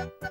you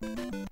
you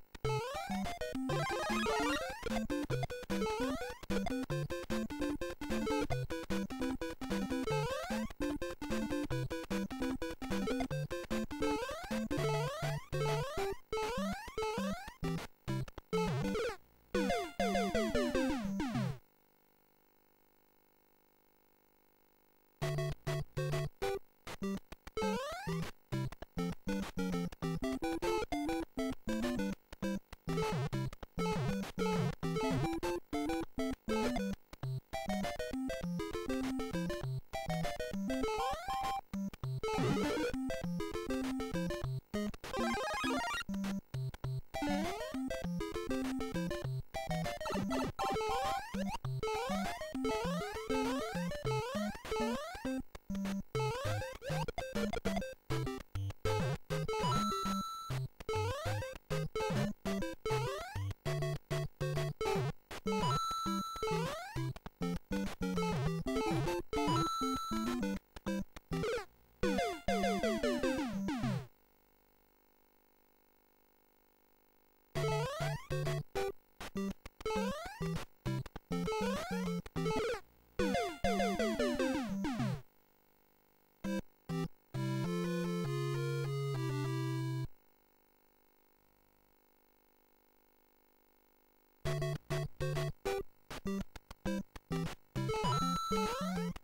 Huh?